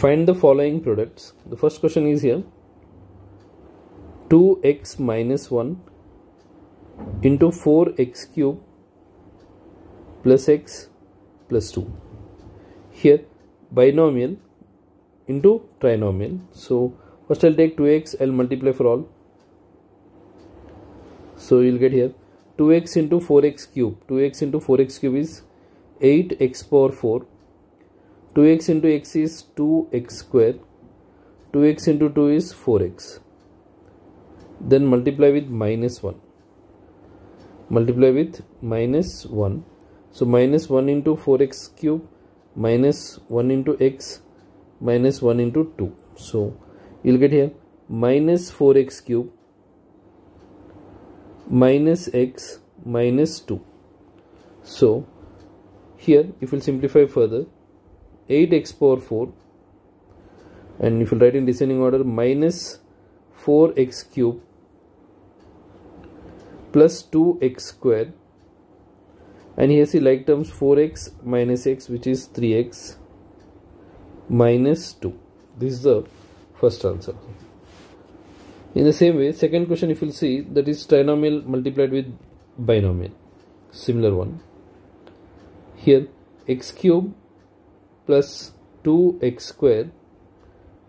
Find the following products. The first question is here 2x minus 1 into 4x cube plus x plus 2. Here binomial into trinomial. So first I'll take 2x, I'll multiply for all. So you'll get here 2x into 4x cube. 2x into 4x cube is 8x power 4 2x into x is 2x square 2x into 2 is 4x then multiply with minus 1 multiply with minus 1 so minus 1 into 4x cube minus 1 into x minus 1 into 2 so you'll get here minus 4x cube minus x minus 2 so here if we'll simplify further 8x power 4 and if you write in descending order minus 4x cube plus 2x square. And here see like terms 4x minus x which is 3x minus 2 this is the first answer. In the same way second question if you'll see that is trinomial multiplied with binomial. Similar one. Here x cube plus 2x square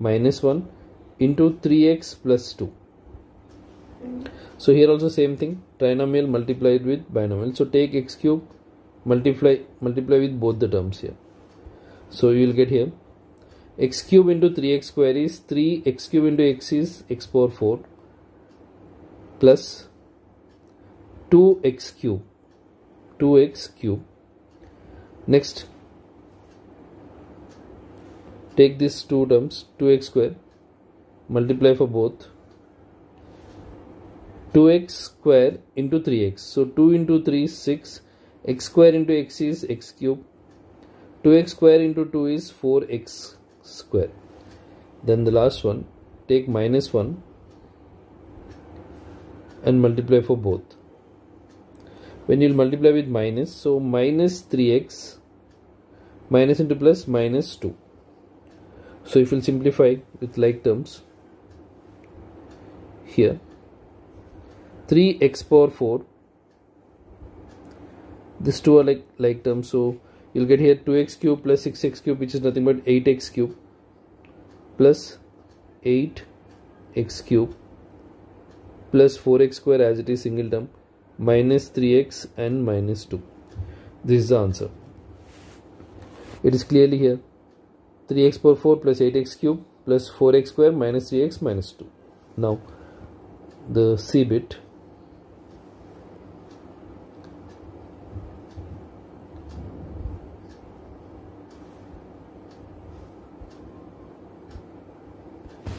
minus 1 into 3x plus 2 so here also same thing. Trinomial multiplied with binomial. So take x cube multiply multiply with both the terms here. So you will get here. x cube into 3x square is 3 x cube into x is x power 4 plus 2x cube 2x cube. Next take these two terms 2x square multiply for both 2x square into 3x so 2 into 3 is 6 x square into x is x cube 2x square into 2 is 4x square. Then the last one take minus 1 and multiply for both. When you'll multiply with minus so minus 3x minus into plus minus 2 so if we'll simplify with like terms here 3x power 4 these two are like like terms. So you'll get here 2x cube plus 6x cube which is nothing but 8x cube plus 8x cube plus 4x square as it is single term minus 3x and minus 2 this is the answer. It is clearly here 3x power 4 plus 8x cube plus 4x square minus 3x minus 2. Now the C bit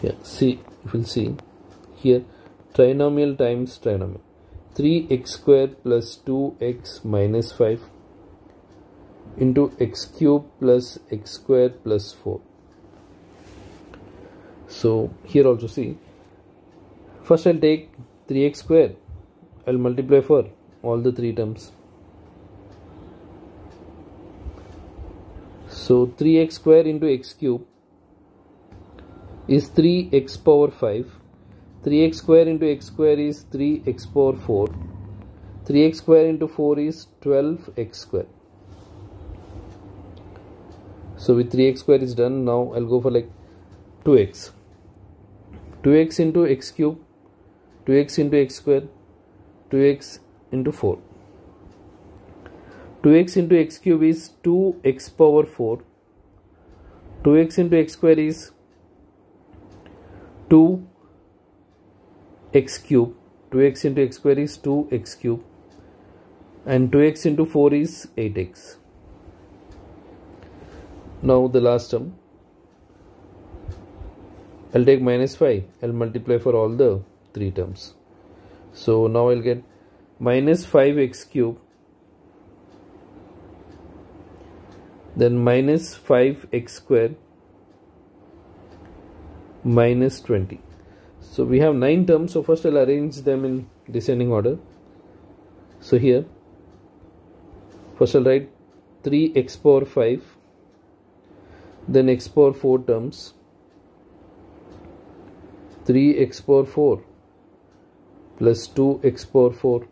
yeah see you will see here trinomial times trinomial 3x square plus 2x minus 5 into x cube plus x square plus 4 so here also see. First I'll take 3x square. I'll multiply for all the three terms. So 3x square into x cube is 3x power 5 3x square into x square is 3x power 4 3x square into 4 is 12x square so with 3x square is done now I'll go for like 2x 2x into x cube 2x into x square 2x into 4 2x into x cube is 2x power 4 2x into x square is 2 x cube 2x into x square is 2x cube and 2x into 4 is 8x now the last term. I'll take minus 5 I'll multiply for all the three terms. So now I'll get minus 5x cube then minus 5x square minus 20 so we have nine terms. So first I'll arrange them in descending order. So here first I'll write 3x power 5 then x power 4 terms. 3x power 4 plus 2x power 4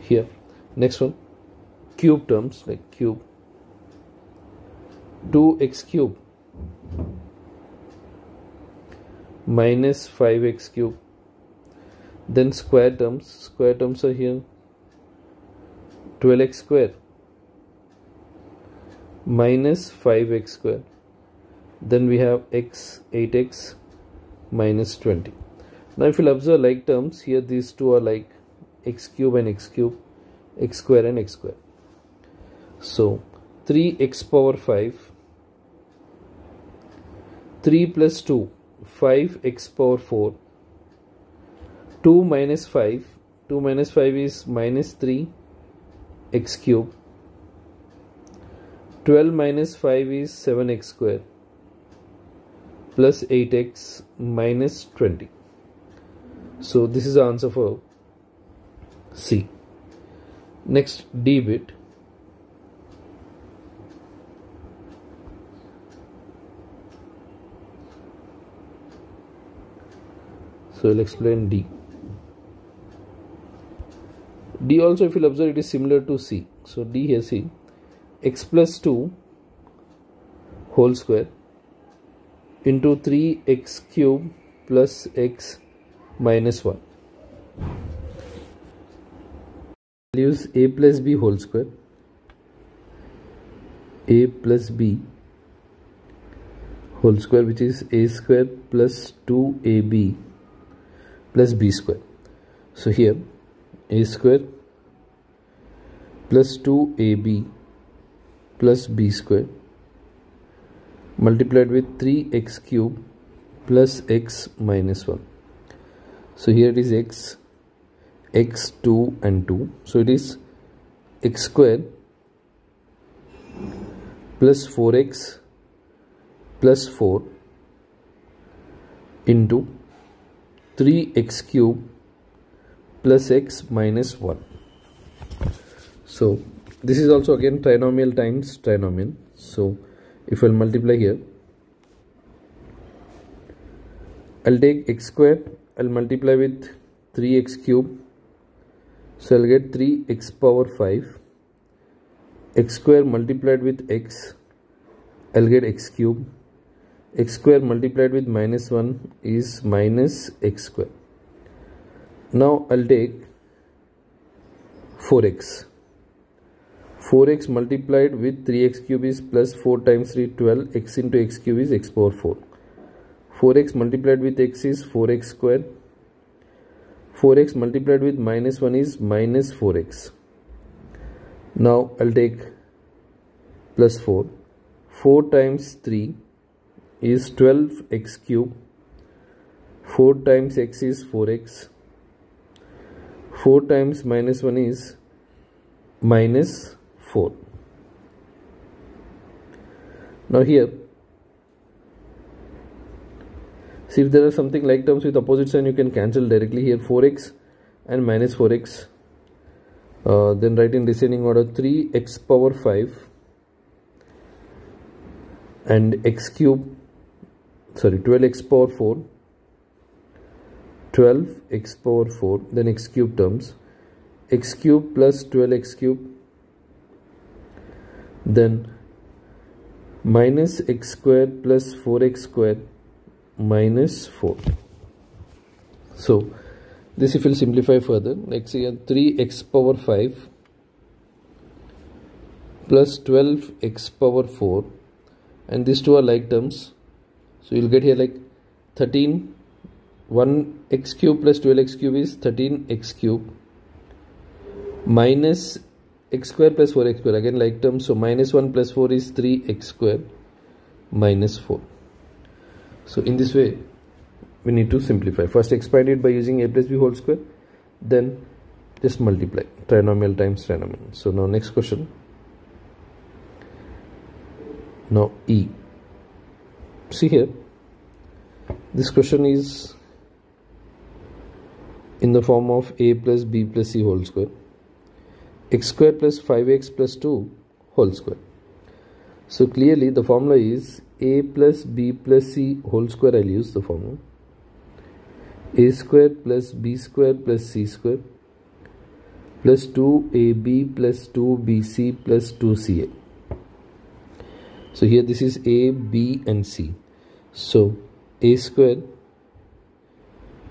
here. Next one. Cube terms like cube. 2x cube. Minus 5x cube. Then square terms. Square terms are here. 12x square minus 5x square. Then we have x 8x minus 20 now if you'll observe like terms here these two are like x cube and x cube x square and x square. So 3x power 5 3 plus 2 5x power 4 2 minus 5 2 minus 5 is minus 3 x cube 12 minus 5 is 7x square plus 8x minus 20 so this is the answer for C. Next D bit. So I'll explain D. D also if you observe it is similar to C. So D here see x plus 2 whole square into 3x cube plus x minus 1 use a plus b whole square a plus b whole square which is a square plus 2ab plus b square. So here a square plus 2ab plus b square multiplied with 3x cube plus x minus 1 so here it is x x 2 and 2 so it is x square plus 4x plus 4 into 3x cube plus x minus 1 so this is also again trinomial times trinomial. So if I'll multiply here I'll take x square I'll multiply with 3x cube. So I'll get 3x power 5 x square multiplied with x I'll get x cube. x square multiplied with minus 1 is minus x square. Now I'll take 4x 4x multiplied with 3x cube is plus 4 times 3 12 x into x cube is x power 4 4x multiplied with x is 4x square. 4x multiplied with minus 1 is minus 4x now I'll take plus 4 4 times 3 is 12x cube. 4 times x is 4x 4 times minus 1 is minus 4 now here see if there are something like terms with opposite sign you can cancel directly here. 4x and minus 4x uh, then write in descending order 3x power 5 and x cube sorry 12x power 4 12 x power 4 then x cube terms. X cube plus 12x cube then minus x square plus 4x square minus 4 so this if we'll simplify further like say 3x power 5 plus 12x power 4 and these two are like terms. So you'll get here like 13 1 x cube plus 12x cube is 13 x cube minus x square plus 4x square. Again like term so minus 1 plus 4 is 3x square minus 4 so in this way we need to simplify. First expand it by using a plus b whole square. Then just multiply. Trinomial times trinomial. So now next question. Now e. See here this question is in the form of a plus b plus c whole square x square plus 5x plus 2 whole square. So clearly the formula is a plus b plus c whole square. I'll use the formula. A square plus b square plus c square plus 2ab plus 2bc plus 2ca so here this is a b and c. So a square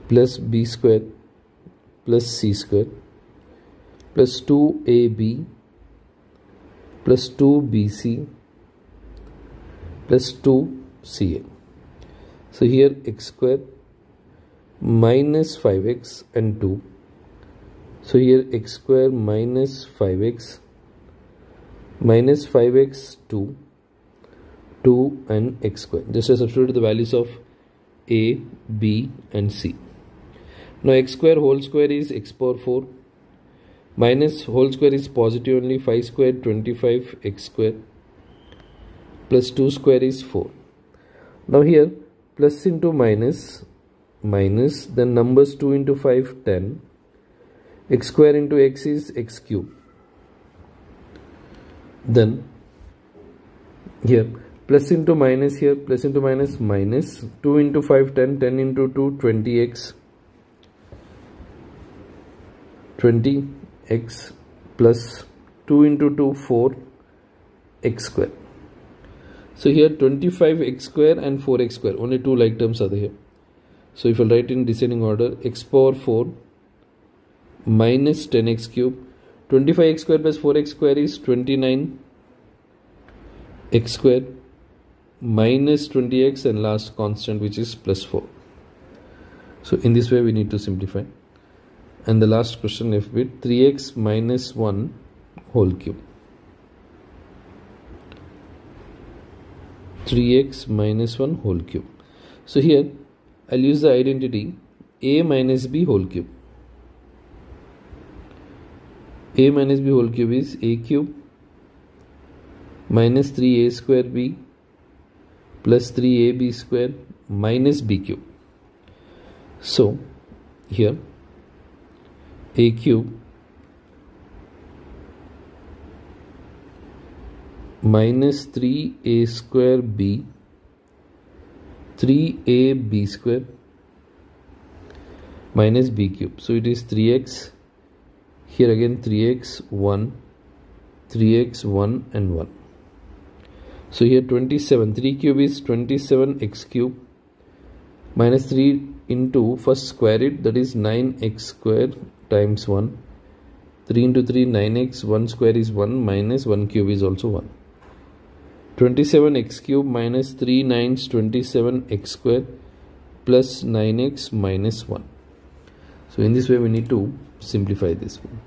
plus b square plus c square plus 2ab plus 2bc plus 2ca so here x square minus 5x and 2 so here x square minus 5x minus 5x 2 2 and x square. Just substitute the values of a b and c. Now x square whole square is x power 4 minus whole square is positive only 5 square 25 x square plus 2 square is 4 now here plus into minus minus then numbers 2 into 5 10 x square into x is x cube. Then here plus into minus here plus into minus minus 2 into 5 10 10 into 2 20x 20x plus 2 into 2 4 x square. So here 25x square and 4x square. Only two like terms are there. So if I write in descending order x power 4 minus 10x cube. 25x square plus 4x square is 29 x square minus 20x and last constant which is plus 4 so in this way we need to simplify and the last question if bit 3x minus 1 whole cube 3x minus 1 whole cube so here I'll use the identity a minus b whole cube. a minus b whole cube is a cube minus 3a square b plus 3ab square minus b cube. So here a cube minus 3a square b. 3ab square. Minus b cube. So it is 3x here again 3x 1 3x 1 and 1 so here 27 3 cube is 27 x cube. Minus 3 into first square it that is 9x square times 1 3 into 3 9x 1 square is 1 minus 1 cube is also 1 27 x cube minus 3 nines 27 x square plus 9x minus 1 so in this way we need to simplify this one